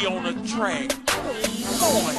be on the track. Boy.